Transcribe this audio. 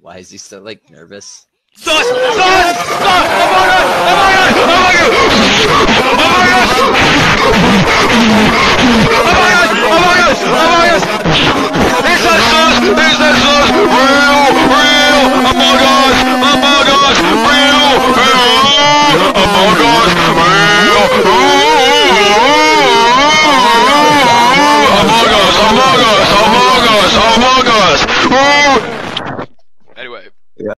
Why is he so like nervous? Sus! Sus! Sus! Among Us! Among Us! Among Us! Among Us! Among Us! Among Us! It's a sus! It's a sus! Oh,